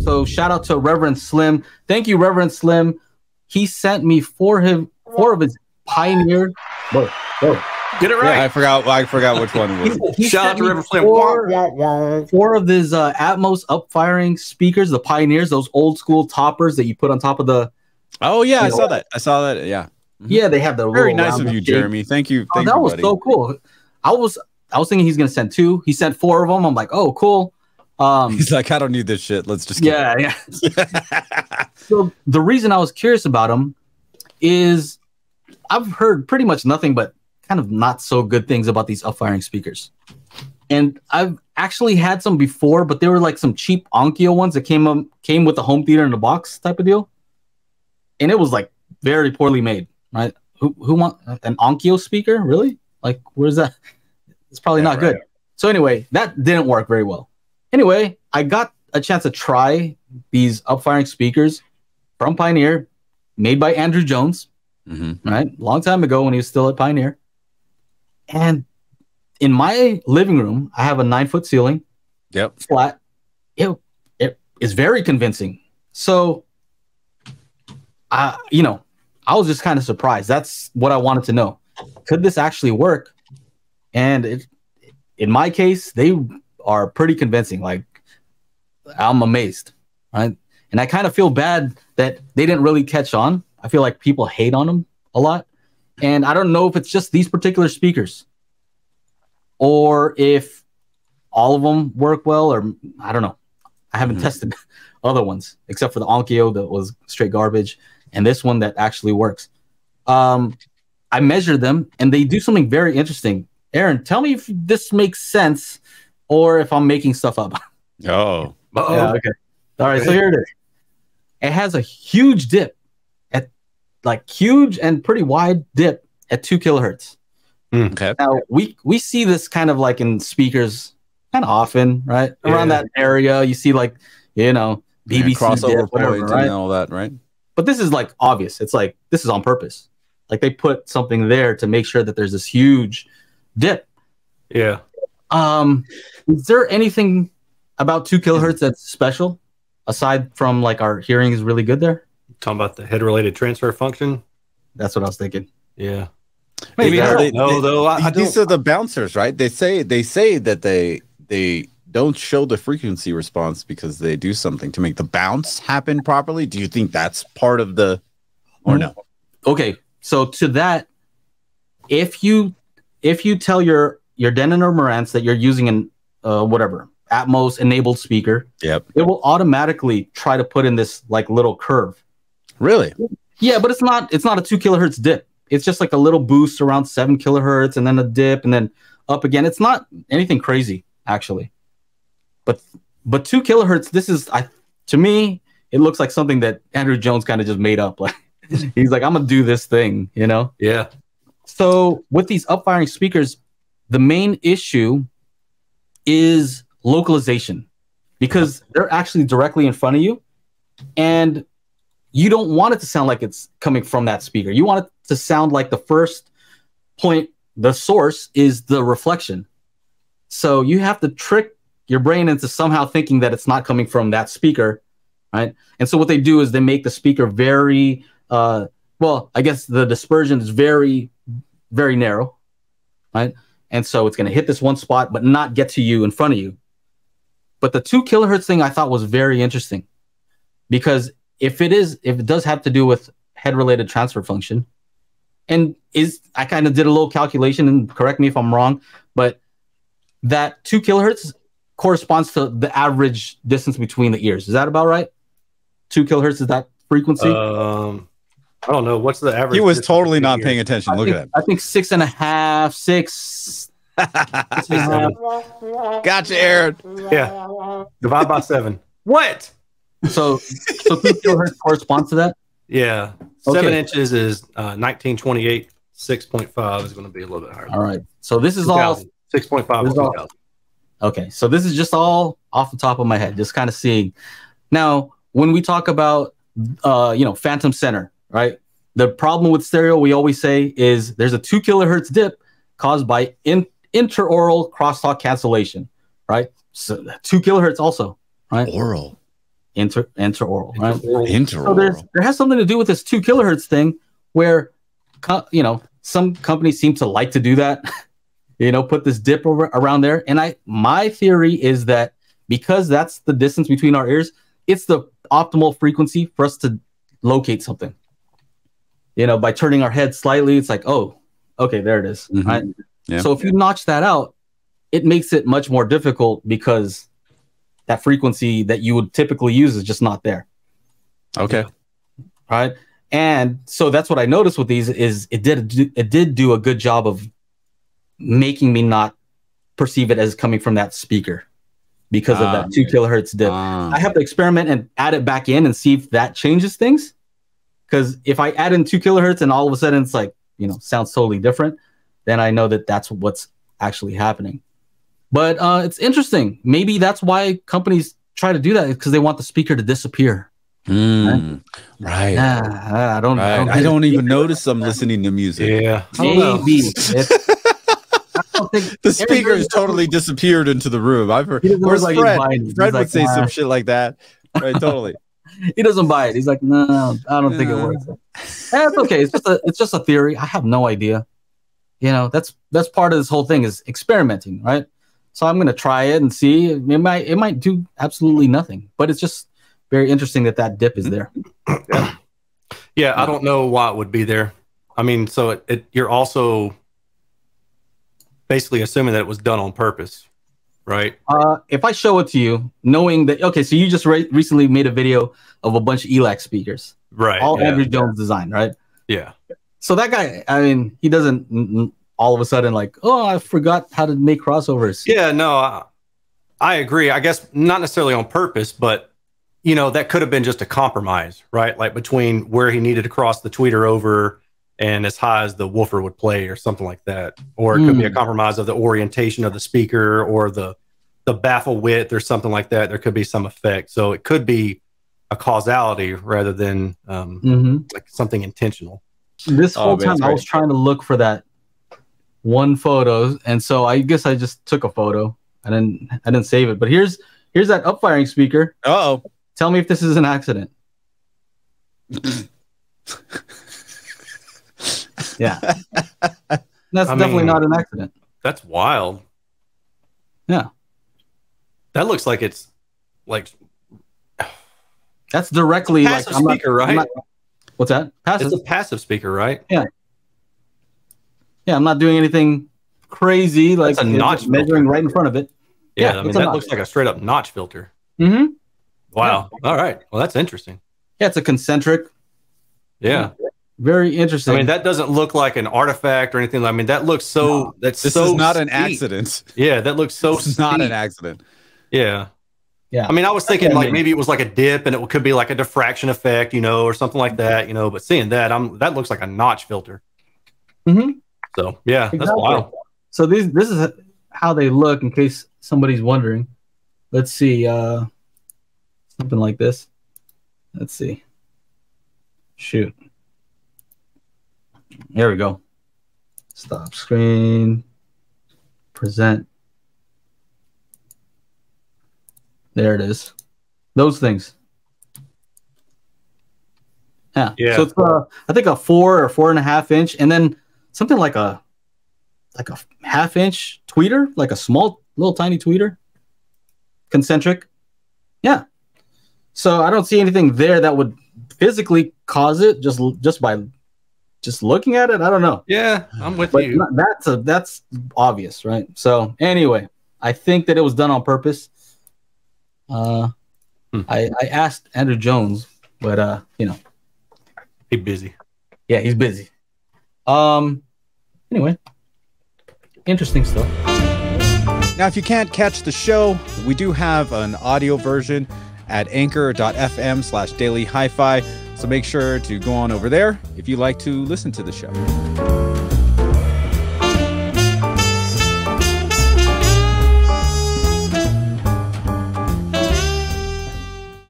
So shout out to Reverend Slim. Thank you, Reverend Slim. He sent me four him four of his Pioneer. Whoa, whoa. Get it right. Yeah, I forgot. I forgot which one. It was. He Shout out to me Reverend Slim. Four, four of his uh, Atmos upfiring speakers, the Pioneers, those old school toppers that you put on top of the. Oh yeah, I know saw that. I saw that. Yeah. Yeah, they have the Very nice of round you, shape. Jeremy. Thank you. Oh, that you, was buddy. so cool. I was I was thinking he's gonna send two. He sent four of them. I'm like, oh, cool. Um, He's like, I don't need this shit. Let's just. yeah, yeah. So the reason I was curious about him is I've heard pretty much nothing but kind of not so good things about these upfiring speakers. And I've actually had some before, but they were like some cheap Onkyo ones that came um, came with the home theater in the box type of deal. And it was like very poorly made, right? Who who want an Onkyo speaker? Really? Like where's that? It's probably Yeah, not good. So anyway, that didn't work very well. Anyway, I got a chance to try these upfiring speakers from Pioneer, made by Andrew Jones, Mhm. right? Long time ago when he was still at Pioneer. And in my living room, I have a nine foot ceiling, Yep. flat. It, it is very convincing. So, I, you know, I was just kind of surprised. That's what I wanted to know. Could this actually work? And it, in my case, they are pretty convincing. Like, I'm amazed, right? And I kind of feel bad that they didn't really catch on. I feel like people hate on them a lot. And I don't know if it's just these particular speakers or if all of them work well, or I don't know. I haven't Mhm. tested other ones except for the Onkyo that was straight garbage and this one that actually works. Um, I measured them and they do something very interesting. Erin, tell me if this makes sense or if I'm making stuff up. Oh. Uh-oh. Yeah, okay. All right, so here it is. It has a huge dip at like huge and pretty wide dip at two kilohertz. Hmm. Okay. Now we we see this kind of like in speakers kind of often, right? Around Yeah. that area, you see like you know Yeah, BBC crossover dip, whatever, point right? and all that, right? But this is like obvious. It's like this is on purpose. Like they put something there to make sure that there's this huge dip. Yeah. Um, is there anything about two kilohertz that's special aside from like our hearing is really good there? Talking about the head related transfer function. That's what I was thinking. Yeah. Maybe Maybe I I they- know they- though. I, I These are the bouncers, right? They say they say that they they don't show the frequency response because they do something to make the bounce happen properly. Do you think that's part of the or no? Okay, so to that, if you if you tell your your Denon or Marantz that you're using an uh, whatever Atmos enabled speaker, Yep. it will automatically try to put in this like little curve. Really? Yeah, but it's not it's not a two kilohertz dip. It's just like a little boost around seven kilohertz and then a dip and then up again. It's not anything crazy actually. But but two kilohertz, this is I to me, it looks like something that Andrew Jones kind of just made up. Like he's like, I'm gonna do this thing, you know? yeah. So with these upfiring speakers, the main issue is localization because they're actually directly in front of you and you don't want it to sound like it's coming from that speaker. You want it to sound like the first point, the source is the reflection. So you have to trick your brain into somehow thinking that it's not coming from that speaker, right? And so what they do is they make the speaker very uh well, I guess the dispersion is very very narrow, right? And so it's going to hit this one spot, but not get to you in front of you. But the two kilohertz thing I thought was very interesting because if it is, if it does have to do with head related transfer function, and is I kind of did a little calculation and correct me if I'm wrong, but that two kilohertz corresponds to the average distance between the ears. Is that about right? Two kilohertz is that frequency? Um, I don't know. What's the average? He was totally not here? paying attention. I Look think, at that. I think six and a half, six. six and a half. Gotcha, Erin. Yeah. Divide by seven. What? So, so two kilohertz corresponds to that. Yeah. Seven Okay. inches is uh, 1928. 6.5 is going to be a little bit higher. All right. So this is all 6.5 This is is all- okay. So this is just all off the top of my head, just kind of seeing. Now, when we talk about, uh, you know, phantom center, right? The problem with stereo, we always say, is there's a two kilohertz dip caused by in, interaural crosstalk cancellation, right? So two kilohertz also, right? Aural. inter interaural, right? So there's Interaural. there has something to do with this two kilohertz thing, where you know some companies seem to like to do that. you know, put this dip over around there, and I my theory is that because that's the distance between our ears, it's the optimal frequency for us to locate something. You know, by turning our head slightly, it's like, oh, okay, there it is, Mhm. right? Yeah. So if you notch that out, it makes it much more difficult because that frequency that you would typically use is just not there Okay. right and so that's what i noticed with these is it did it did do a good job of making me not perceive it as coming from that speaker because of Ah, that two kilohertz dip Ah. i have to experiment and add it back in and see if that changes things because if i add in two kilohertz and all of a sudden it's like you know sounds totally different then i know that that's what's actually happening but uh it's interesting maybe that's why companies try to do that because they want the speaker to disappear Mm. Right. yeah i don't Right. get I don't even notice I'm listening to music. Yeah. I don't know. Maybe. It's- I don't think The speaker has totally disappeared into the room. I've heard. He doesn't Where's like he's Fred? buying Fred would like, say "Nah." some shit like that. Right. Totally. he doesn't buy it. He's like, no, no, I don't think it works. That's okay. It's just a it's just a theory. I have no idea. You know, that's that's part of this whole thing is experimenting, right? So I'm gonna try it and see. It might it might do absolutely nothing, but it's just very interesting that that dip is there. Yeah, I don't know why it would be there. I mean, so it, it you're also basically assuming that it was done on purpose, right? Uh, if I show it to you, knowing that okay, so you just re- recently made a video of a bunch of ELAC speakers, Right. all yeah. Andrew Jones design, right? yeah. So that guy, I mean, he doesn't all of a sudden like, oh, I forgot how to make crossovers. Yeah, no, I, I agree. I guess not necessarily on purpose, but you know, that could have been just a compromise, right? Like between where he needed to cross the tweeter over and as high as the woofer would play or something like that. Or it could be a Hmm. compromise of the orientation of the speaker or the the baffle width or something like that. There could be some effect. So it could be a causality rather than um, hmm like something intentional. This Oh, whole man, time it's I was trying to look for that one photo, and so I guess I just took a photo. I didn't I didn't save it. But here's here's that upfiring speaker. Oh. Tell me if this is an accident. yeah. That's I definitely mean- not an accident. That's wild. Yeah. That looks like it's like That's directly passive like I'm not- speaker, I'm right? not- what's that? Passive. it's a passive speaker, right? yeah, Yeah, I'm not doing anything crazy like That's a it's notch measuring right in front of it. Yeah, Yeah, I mean that notch. looks like a straight up notch filter. Mm-hmm. Wow. All right. Well, that's interesting. Yeah, it's a concentric. Yeah. Very interesting. I mean, that doesn't look like an artifact or anything. I mean, that looks so. That's This so is not an accident. Yeah, that looks so. This is not an accident. Yeah. Yeah. I mean, I was thinking I like mean- maybe it was like a dip, and it could be like a diffraction effect, you know, or something like that, you know. But seeing that, I'm that looks like a notch filter. Mhm. So yeah, that's wild. So these this is how they look in case somebody's wondering. Let's see, uh something like this. Let's see. Shoot. There we go. Stop screen. Present. There it is. Those things. Yeah. Yeah. So it's uh, I think a four or four and a half inch, and then something like a like a half inch tweeter, like a small little tiny tweeter, concentric. Yeah. So I don't see anything there that would physically cause it just just by just looking at it. I don't know, Yeah, I'm with but you. that's a that's obvious, right? So anyway, I think that it was done on purpose. Uh, Hmm. I I asked Andrew Jones, but uh, you know, he's busy. yeah, he's busy. Um. Anyway, interesting stuff. Now, if you can't catch the show, we do have an audio version at anchor.fm slash daily hi-fi. So make sure to go on over there if you like to listen to the show.